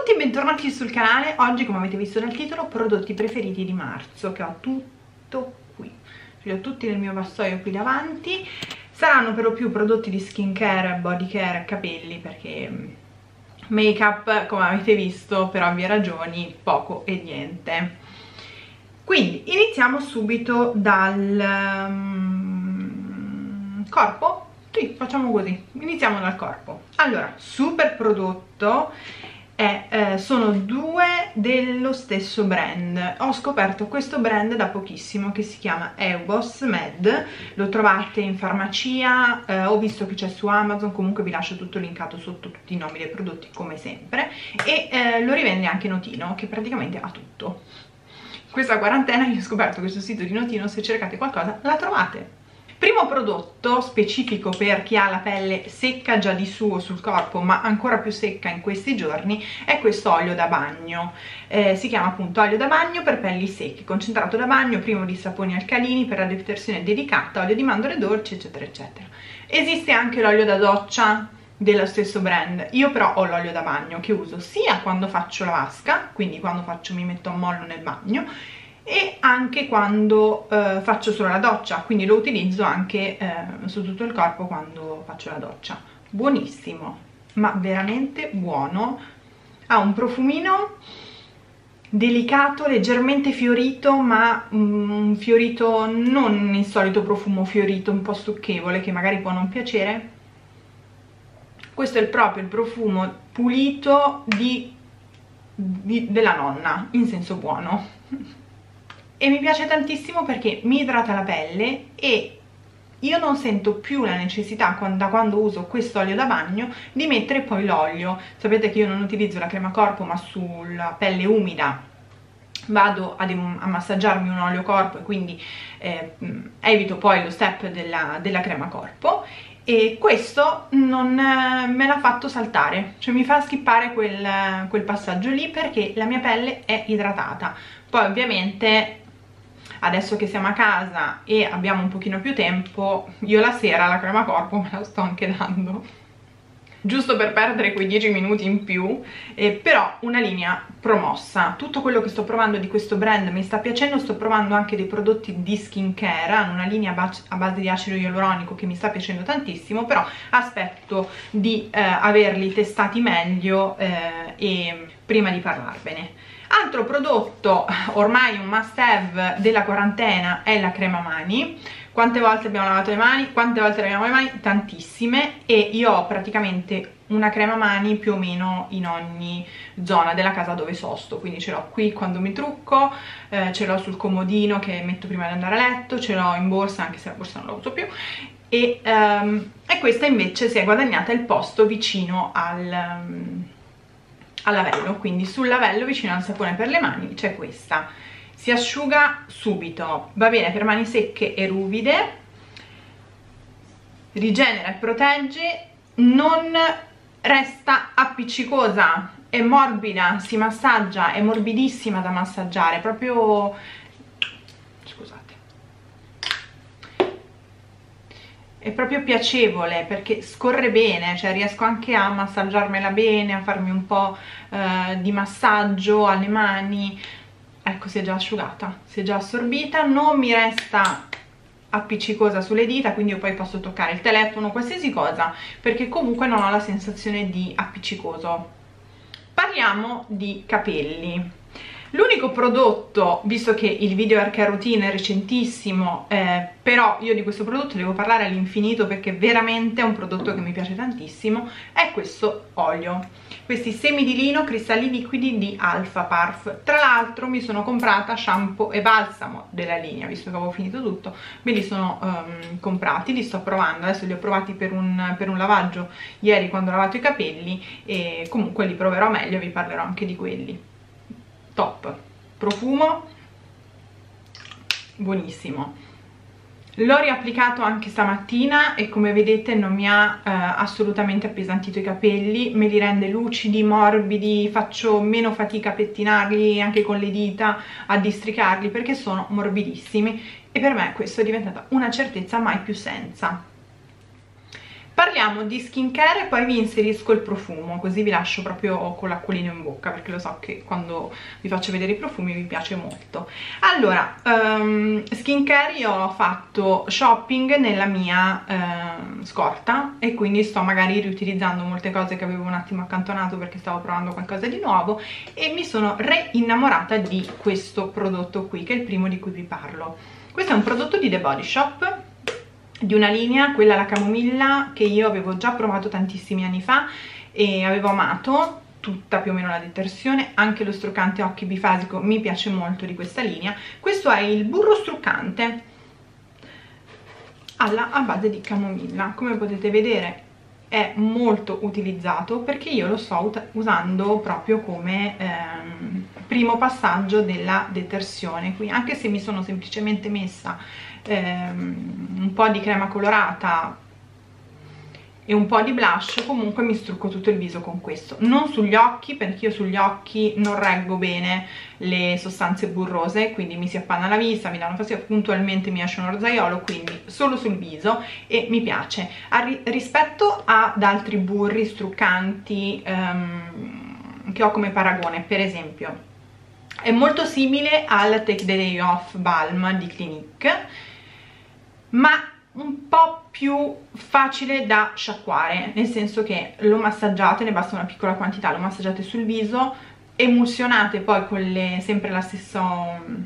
tutti e bentornati sul canale, oggi come avete visto dal titolo prodotti preferiti di marzo che ho tutto qui, li ho tutti nel mio vassoio qui davanti, saranno per lo più prodotti di skincare, body care, capelli perché mm, make up come avete visto per ovvie ragioni poco e niente. Quindi iniziamo subito dal um, corpo? Sì, facciamo così, iniziamo dal corpo. Allora, super prodotto è, eh, sono due dello stesso brand. Ho scoperto questo brand da pochissimo che si chiama Eubos Med. Lo trovate in farmacia eh, ho visto che c'è su Amazon comunque vi lascio tutto linkato sotto tutti i nomi dei prodotti come sempre. E eh, lo rivende anche Notino che praticamente ha tutto. Questa quarantena io ho scoperto questo sito di Notino se cercate qualcosa la trovate Primo prodotto specifico per chi ha la pelle secca già di suo sul corpo ma ancora più secca in questi giorni è questo olio da bagno. Eh, si chiama appunto olio da bagno per pelli secche, concentrato da bagno, privo di saponi alcalini per la detersione delicata, olio di mandorle dolci eccetera eccetera. Esiste anche l'olio da doccia dello stesso brand io però ho l'olio da bagno che uso sia quando faccio la vasca quindi quando faccio, mi metto a mollo nel bagno e anche quando eh, faccio solo la doccia quindi lo utilizzo anche eh, su tutto il corpo quando faccio la doccia. Buonissimo ma veramente buono. Ha un profumino delicato, leggermente fiorito ma mm, un fiorito non il solito profumo fiorito un po' stucchevole che magari può non piacere. Questo è proprio il profumo pulito di, di, della nonna in senso buono e mi piace tantissimo perché mi idrata la pelle e io non sento più la necessità da quando uso questo olio da bagno di mettere poi l'olio. Sapete che io non utilizzo la crema corpo ma sulla pelle umida. Vado ad, a massaggiarmi un olio corpo e quindi eh, evito poi lo step della, della crema corpo. E questo non eh, me l'ha fatto saltare, cioè mi fa skippare quel, quel passaggio lì perché la mia pelle è idratata. Poi ovviamente adesso che siamo a casa e abbiamo un pochino più tempo io la sera la crema corpo me la sto anche dando. Giusto per perdere quei 10 minuti in più eh, però una linea promossa. Tutto quello che sto provando di questo brand mi sta piacendo sto provando anche dei prodotti di skincare hanno una linea a base di acido ialuronico che mi sta piacendo tantissimo però aspetto di eh, averli testati meglio eh, prima di parlarvene altro prodotto ormai un must have della quarantena è la crema mani quante volte abbiamo lavato le mani? quante volte laviamo le mani? tantissime e io ho praticamente una crema mani più o meno in ogni zona della casa dove sosto quindi ce l'ho qui quando mi trucco eh, ce l'ho sul comodino che metto prima di andare a letto ce l'ho in borsa anche se la borsa non la uso più e, um, e questa invece si è guadagnata il posto vicino al... Um, a lavello quindi sul lavello vicino al sapone per le mani c'è questa. Si asciuga subito va bene per mani secche e ruvide rigenera e protegge non resta appiccicosa è morbida, si massaggia, è morbidissima da massaggiare proprio è proprio piacevole perché scorre bene, cioè riesco anche a massaggiarmela bene, a farmi un po' eh, di massaggio alle mani, ecco si è già asciugata, si è già assorbita, non mi resta appiccicosa sulle dita quindi io poi posso toccare il telefono, qualsiasi cosa perché comunque non ho la sensazione di appiccicoso. Parliamo di capelli L'unico prodotto, visto che il video hair care routine è recentissimo, eh, però io di questo prodotto devo parlare all'infinito perché veramente è un prodotto che mi piace tantissimo, è questo olio. Questi semi di lino cristalli liquidi di Alpha Parf. Tra l'altro mi sono comprata shampoo e balsamo della linea, visto che avevo finito tutto, me li sono um, comprati, li sto provando, adesso li ho provati per un, per un lavaggio ieri quando ho lavato i capelli e comunque li proverò meglio, vi parlerò anche di quelli top. Profumo. Buonissimo. L'ho riapplicato anche stamattina e come vedete non mi ha eh, assolutamente appesantito i capelli me li rende lucidi, morbidi faccio meno fatica a pettinarli anche con le dita a districarli perché sono morbidissimi e per me questo è diventata una certezza mai più senza parliamo di skincare e poi vi inserisco il profumo così vi lascio proprio con l'acquolino in bocca perché lo so che quando vi faccio vedere i profumi vi piace molto. Allora um, skincare io ho fatto shopping nella mia uh, scorta e quindi sto magari riutilizzando molte cose che avevo un attimo accantonato perché stavo provando qualcosa di nuovo e mi sono reinnamorata di questo prodotto qui che è il primo di cui vi parlo. Questo è un prodotto di The Body Shop di una linea, quella la camomilla, che io avevo già provato tantissimi anni fa e avevo amato tutta più o meno la detersione, anche lo struccante occhi bifasico mi piace molto di questa linea. Questo è il burro struccante alla, a base di camomilla, come potete vedere è molto utilizzato perché io lo sto usando proprio come ehm, primo passaggio della detersione. Qui anche se mi sono semplicemente messa ehm, un po' di crema colorata e un po' di blush comunque mi strucco tutto il viso con questo. Non sugli occhi perché io sugli occhi non reggo bene le sostanze burrose quindi mi si appanna la vista, mi danno fastidio puntualmente mi esce un rozzaiolo quindi solo sul viso e mi piace. Arri rispetto ad altri burri struccanti um, che ho come paragone per esempio è molto simile al Take the Day Off Balm di Clinique ma un po' più facile da sciacquare nel senso che lo massaggiate, ne basta una piccola quantità, lo massaggiate sul viso emulsionate poi con le, sempre la stessa mm,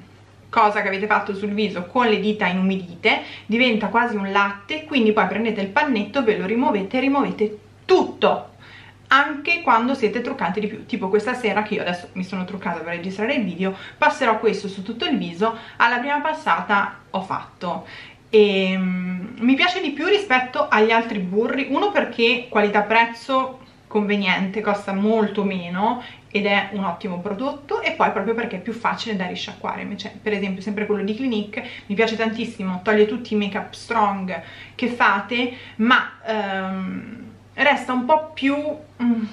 cosa che avete fatto sul viso con le dita inumidite diventa quasi un latte quindi poi prendete il pannetto, ve lo rimuovete e rimuovete tutto anche quando siete truccati di più. Tipo questa sera che io adesso mi sono truccata per registrare il video passerò questo su tutto il viso. Alla prima passata ho fatto. E um, mi piace di più rispetto agli altri burri. Uno perché qualità prezzo conveniente costa molto meno ed è un ottimo prodotto e poi proprio perché è più facile da risciacquare. Invece per esempio sempre quello di Clinique mi piace tantissimo. Toglie tutti i make up strong che fate ma um, resta un po' più um,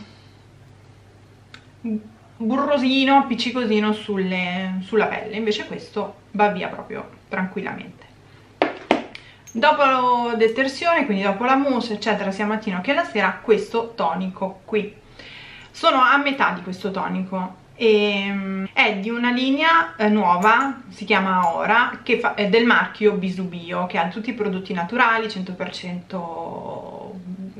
burrosino, appiccicosino sulle, sulla pelle. Invece questo va via proprio tranquillamente. Dopo la detersione quindi dopo la mousse eccetera sia mattino che la sera questo tonico qui. Sono a metà di questo tonico. E mm, è di una linea eh, nuova, si chiama Ora, che fa, è del marchio Bisubio, che ha tutti i prodotti naturali, 100%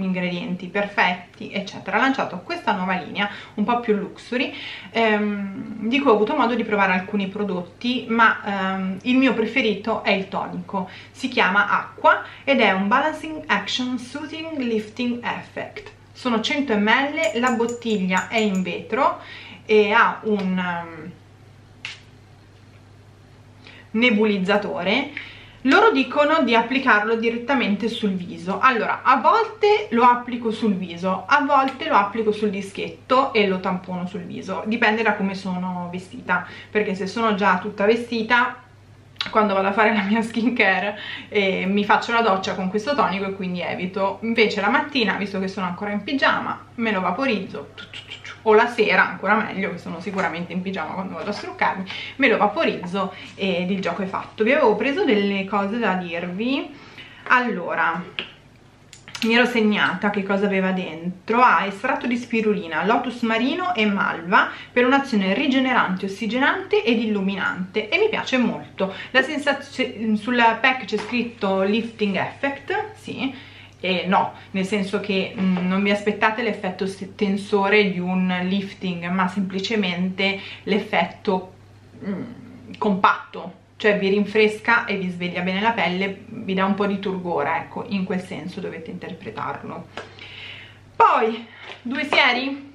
ingredienti perfetti eccetera. Ha lanciato questa nuova linea un po' più luxury. Ehm, di cui ho avuto modo di provare alcuni prodotti ma ehm, il mio preferito è il tonico. Si chiama Acqua ed è un Balancing Action Soothing Lifting Effect. Sono 100 ml, la bottiglia è in vetro e ha un um, nebulizzatore loro dicono di applicarlo direttamente sul viso. Allora a volte lo applico sul viso a volte lo applico sul dischetto e lo tampono sul viso. Dipende da come sono vestita perché se sono già tutta vestita quando vado a fare la mia skincare eh, mi faccio la doccia con questo tonico e quindi evito. Invece la mattina visto che sono ancora in pigiama me lo vaporizzo o la sera ancora meglio che sono sicuramente in pigiama quando vado a struccarmi me lo vaporizzo ed il gioco è fatto. Vi avevo preso delle cose da dirvi. Allora mi ero segnata che cosa aveva dentro. Ha ah, estratto di spirulina, lotus marino e malva per un'azione rigenerante, ossigenante ed illuminante. E mi piace molto. La sul pack c'è scritto lifting effect sì e no, nel senso che mh, mm, non vi aspettate l'effetto tensore di un lifting ma semplicemente l'effetto mm, compatto. Cioè vi rinfresca e vi sveglia bene la pelle vi dà un po' di turgore ecco in quel senso dovete interpretarlo. Poi due sieri.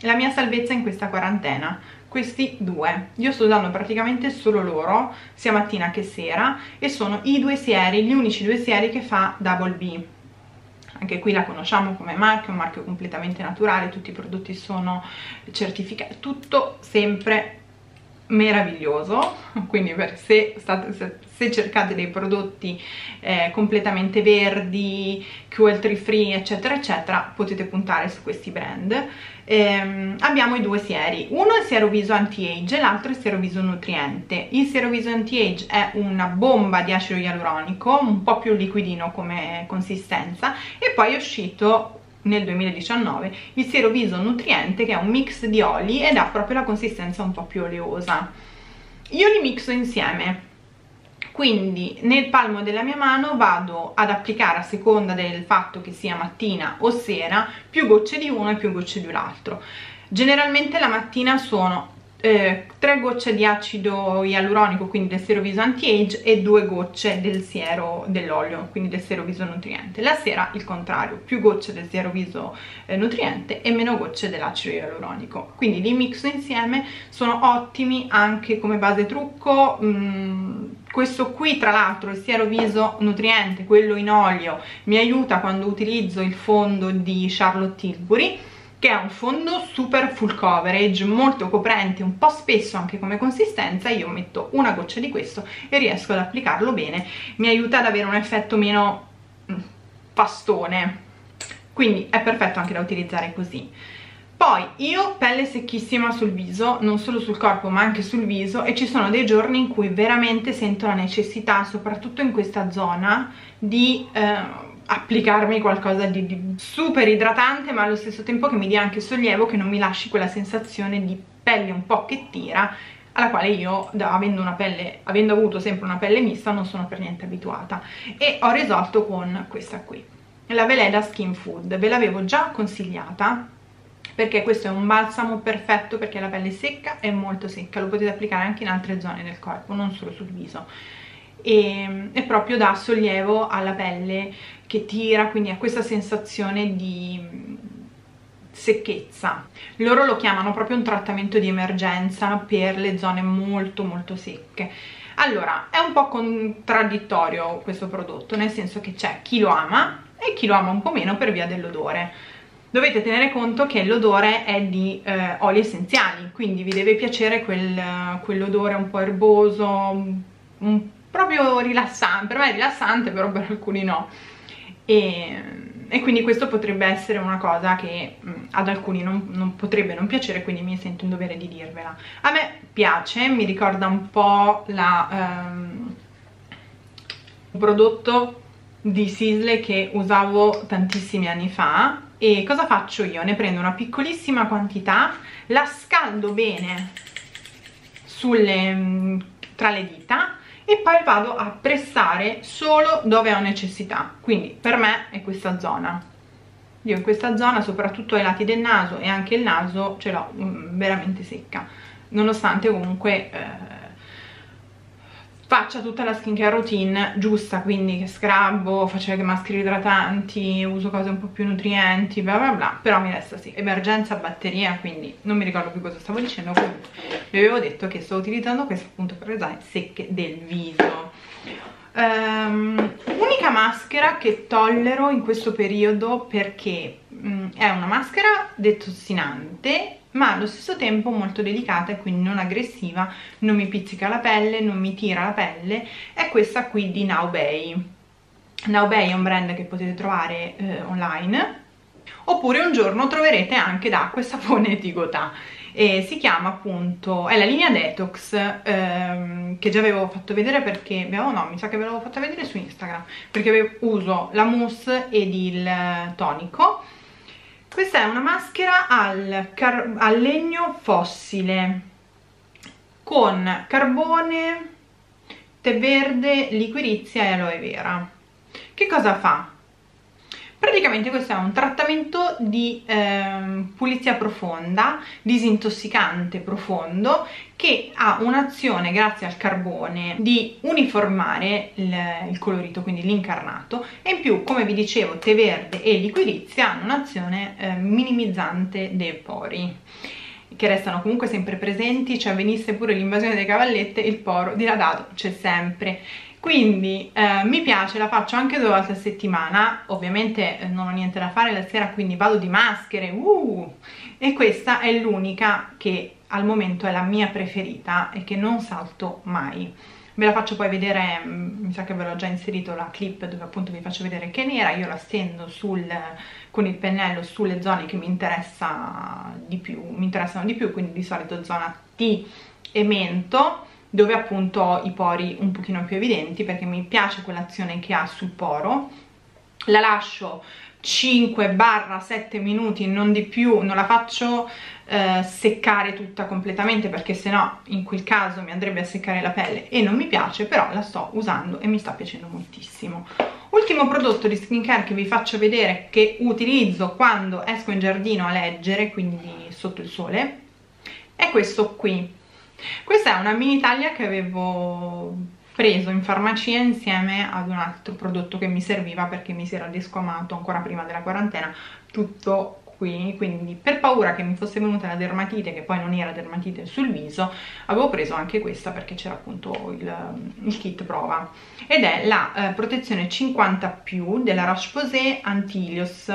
La mia salvezza in questa quarantena. Questi due. Io sto usando praticamente solo loro sia mattina che sera e sono i due sieri gli unici due sieri che fa Double B anche qui la conosciamo come marchio, un marchio completamente naturale, tutti i prodotti sono certificati, tutto sempre meraviglioso. Quindi se, state, se cercate dei prodotti eh, completamente verdi cruelty free eccetera eccetera potete puntare su questi brand. Ehm, abbiamo i due sieri. Uno è il siero viso anti-age e l'altro è il siero viso nutriente. Il siero viso anti-age è una bomba di acido ialuronico un po' più liquidino come consistenza e poi è uscito nel 2019 il siero viso nutriente che è un mix di oli ed ha proprio la consistenza un po' più oleosa. Io li mixo insieme. Quindi nel palmo della mia mano vado ad applicare a seconda del fatto che sia mattina o sera più gocce di uno e più gocce di un altro. Generalmente la mattina sono eh, 3 gocce di acido ialuronico, quindi del siero viso anti-age e 2 gocce del siero dell'olio, quindi del siero viso nutriente. La sera il contrario, più gocce del siero viso eh, nutriente e meno gocce dell'acido ialuronico. Quindi li mixo insieme, sono ottimi anche come base trucco. Mm, questo qui tra l'altro il siero viso nutriente, quello in olio, mi aiuta quando utilizzo il fondo di Charlotte Tilbury che è un fondo super full coverage, molto coprente, un po' spesso anche come consistenza, io metto una goccia di questo e riesco ad applicarlo bene, mi aiuta ad avere un effetto meno mm, pastone, quindi è perfetto anche da utilizzare così. Poi io pelle secchissima sul viso, non solo sul corpo ma anche sul viso e ci sono dei giorni in cui veramente sento la necessità, soprattutto in questa zona, di... Eh, applicarmi qualcosa di, di, super idratante ma allo stesso tempo che mi dia anche sollievo che non mi lasci quella sensazione di pelle un po' che tira alla quale io avendo, una pelle, avendo avuto sempre una pelle mista non sono per niente abituata. E ho risolto con questa qui la Veleda Skin Food. Ve l'avevo già consigliata perché questo è un balsamo perfetto perché la pelle è secca e molto secca lo potete applicare anche in altre zone del corpo non solo sul viso e, e proprio dà sollievo alla pelle che tira, quindi ha questa sensazione di secchezza. Loro lo chiamano proprio un trattamento di emergenza per le zone molto molto secche. Allora, è un po' contraddittorio questo prodotto, nel senso che c'è chi lo ama e chi lo ama un po' meno per via dell'odore. Dovete tenere conto che l'odore è di eh, oli essenziali, quindi vi deve piacere quel, quell'odore un po' erboso, un proprio rilassante, per me è rilassante però per alcuni no. E, e quindi questo potrebbe essere una cosa che mh, ad alcuni non, non, potrebbe non piacere quindi mi sento in dovere di dirvela. A me piace, mi ricorda un po' la, um, un prodotto di Sisley che usavo tantissimi anni fa. E cosa faccio io? Ne prendo una piccolissima quantità, la scaldo bene sulle, tra le dita e poi vado a pressare solo dove ho necessità. Quindi per me è questa zona. Io in questa zona soprattutto ai lati del naso e anche il naso ce l'ho mm, veramente secca. Nonostante comunque eh, faccia tutta la skincare routine giusta, quindi che scrabbo, faccio anche maschere idratanti, uso cose un po' più nutrienti, bla bla bla, però mi resta sì, emergenza batteria, quindi non mi ricordo più cosa stavo dicendo, comunque vi avevo detto che sto utilizzando questo appunto per le zone secche del viso. Um, unica maschera che tollero in questo periodo perché um, è una maschera detossinante ma allo stesso tempo molto delicata e quindi non aggressiva, non mi pizzica la pelle, non mi tira la pelle, è questa qui di Now Bay. Now Bay è un brand che potete trovare eh, online, oppure un giorno troverete anche d'acqua e sapone di Gotà. E si chiama appunto, è la linea Detox ehm, che già avevo fatto vedere perché, oh no, mi sa che ve l'avevo fatta vedere su Instagram, perché uso la mousse ed il tonico questa è una maschera al, al legno fossile con carbone, tè verde, liquirizia e aloe vera. Che cosa fa? Praticamente questo è un trattamento di eh, pulizia profonda, disintossicante profondo, che ha un'azione, grazie al carbone, di uniformare il, il colorito, quindi l'incarnato, e in più, come vi dicevo, tè verde e liquirizia hanno un'azione eh, minimizzante dei pori che restano comunque sempre presenti, cioè venisse pure l'invasione delle cavallette, il poro dilatato c'è sempre. Quindi eh, mi piace, la faccio anche due volte a settimana, ovviamente eh, non ho niente da fare la sera quindi vado di maschere, uh! e questa è l'unica che al momento è la mia preferita e che non salto mai. Ve la faccio poi vedere, mm, mi sa che ve l'ho già inserito la clip dove appunto vi faccio vedere che è nera, io la stendo sul, con il pennello sulle zone che mi, interessa di più, mi interessano di più, quindi di solito zona T e mento, dove appunto ho i pori un pochino più evidenti perché mi piace quell'azione che ha sul poro, la lascio 5-7 minuti, non di più, non la faccio eh, seccare tutta completamente perché sennò in quel caso mi andrebbe a seccare la pelle e non mi piace, però la sto usando e mi sta piacendo moltissimo. Ultimo prodotto di skincare che vi faccio vedere che utilizzo quando esco in giardino a leggere, quindi sotto il sole, è questo qui. Questa è una mini taglia che avevo preso in farmacia insieme ad un altro prodotto che mi serviva perché mi si era desquamato ancora prima della quarantena tutto qui. Quindi per paura che mi fosse venuta la dermatite che poi non era dermatite sul viso avevo preso anche questa perché c'era appunto il, il, kit prova. Ed è la eh, protezione 50 della Roche-Posay Antilios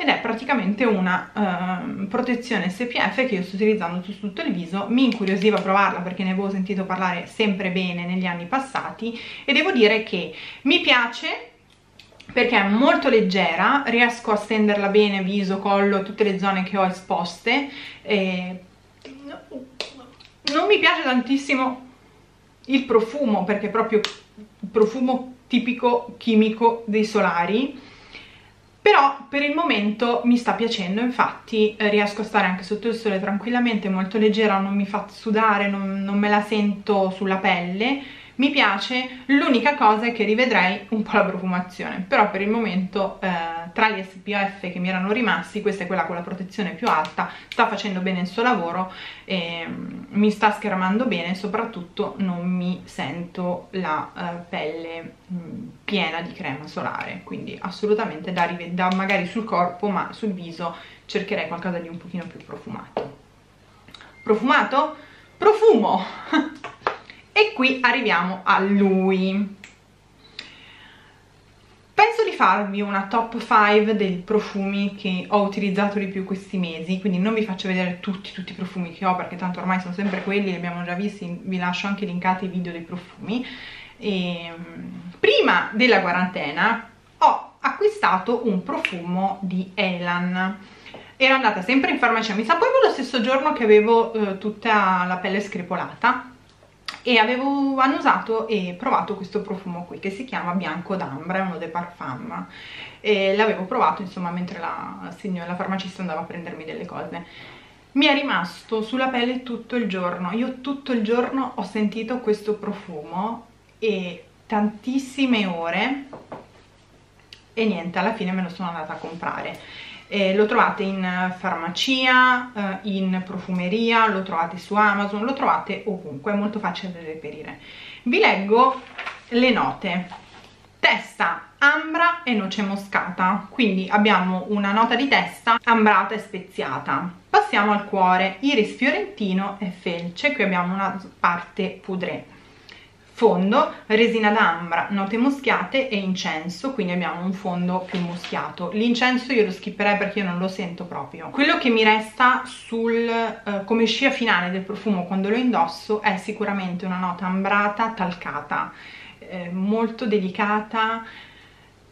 ed è praticamente una uh, protezione SPF che io sto utilizzando su tutto il viso, mi incuriosiva provarla perché ne avevo sentito parlare sempre bene negli anni passati. E devo dire che mi piace perché è molto leggera, riesco a stenderla bene viso, collo, tutte le zone che ho esposte. E non mi piace tantissimo il profumo perché è proprio il profumo tipico chimico dei solari però per il momento mi sta piacendo infatti eh, riesco a stare anche sotto il sole tranquillamente molto leggera non mi fa sudare non, non me la sento sulla pelle mi piace, l'unica cosa è che rivedrei un po' la profumazione, però per il momento eh, tra gli SPF che mi erano rimasti, questa è quella con la protezione più alta, sta facendo bene il suo lavoro, e, um, mi sta schermando bene, soprattutto non mi sento la uh, pelle um, piena di crema solare, quindi assolutamente da, da magari sul corpo, ma sul viso cercherei qualcosa di un pochino più profumato. Profumato? Profumo! e qui arriviamo a lui. Penso di farvi una top 5 dei profumi che ho utilizzato di più questi mesi quindi non vi faccio vedere tutti, tutti i profumi che ho perché tanto ormai sono sempre quelli, li abbiamo già visti vi lascio anche linkati i video dei profumi. E, ehm, prima della quarantena ho acquistato un profumo di Elan. Ero andata sempre in farmacia, mi sa proprio lo stesso giorno che avevo eh, tutta la pelle screpolata e avevo annusato e provato questo profumo qui che si chiama Bianco d'Ambra, è uno dei parfum e l'avevo provato insomma mentre la, signora, la farmacista andava a prendermi delle cose. Mi è rimasto sulla pelle tutto il giorno. Io tutto il giorno ho sentito questo profumo e tantissime ore e niente alla fine me lo sono andata a comprare eh, lo trovate in farmacia, eh, in profumeria, lo trovate su Amazon, lo trovate ovunque, è molto facile da reperire. Vi leggo le note. Testa, ambra e noce moscata, quindi abbiamo una nota di testa ambrata e speziata. Passiamo al cuore, iris fiorentino e felce, qui abbiamo una parte poudrée fondo, resina d'ambra, note muschiate e incenso, quindi abbiamo un fondo più muschiato. L'incenso io lo skipperei perché io non lo sento proprio. Quello che mi resta sul, eh, come scia finale del profumo quando lo indosso è sicuramente una nota ambrata talcata, eh, molto delicata,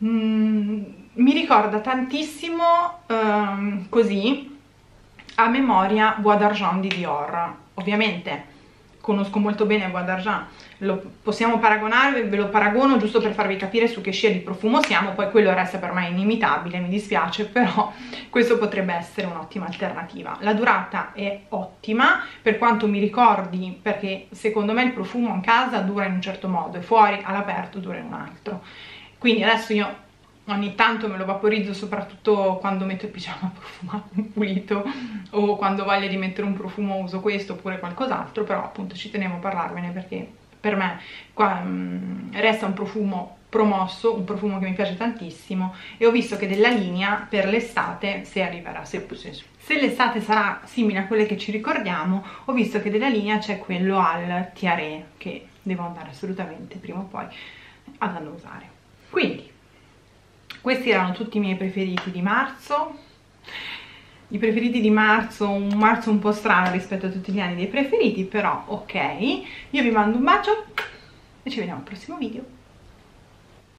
mm, mi ricorda tantissimo eh, così a memoria Bois d'Argent di Dior. Ovviamente conosco molto bene Bois d'Argent, lo possiamo paragonare, ve lo paragono giusto per farvi capire su che scia di profumo siamo, poi quello resta per me inimitabile, mi dispiace, però questo potrebbe essere un'ottima alternativa. La durata è ottima, per quanto mi ricordi, perché secondo me il profumo in casa dura in un certo modo e fuori all'aperto dura in un altro. Quindi adesso io ogni tanto me lo vaporizzo soprattutto quando metto il pigiama profumato pulito o quando voglio di mettere un profumo uso questo oppure qualcos'altro però appunto ci tenevo a parlarvene perché per me qua, um, resta un profumo promosso un profumo che mi piace tantissimo e ho visto che della linea per l'estate se arriverà. Se, se, se l'estate sarà simile a quelle che ci ricordiamo ho visto che della linea c'è quello al tiare che devo andare assolutamente prima o poi ad annusare quindi questi erano tutti i miei preferiti di marzo i preferiti di marzo, un marzo un po' strano rispetto a tutti gli anni dei preferiti, però ok. Io vi mando un bacio e ci vediamo al prossimo video.